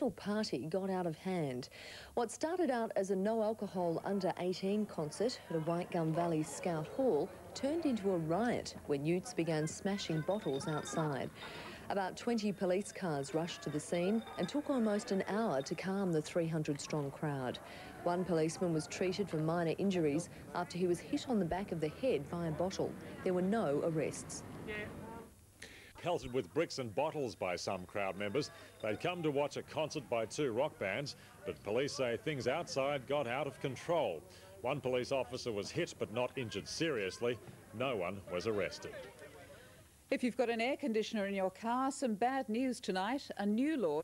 little party got out of hand. What started out as a no alcohol under 18 concert at a White Gum Valley Scout Hall turned into a riot when youths began smashing bottles outside. About 20 police cars rushed to the scene and took almost an hour to calm the 300 strong crowd. One policeman was treated for minor injuries after he was hit on the back of the head by a bottle. There were no arrests. Pelted with bricks and bottles by some crowd members. They'd come to watch a concert by two rock bands, but police say things outside got out of control. One police officer was hit but not injured seriously. No one was arrested. If you've got an air conditioner in your car, some bad news tonight. A new law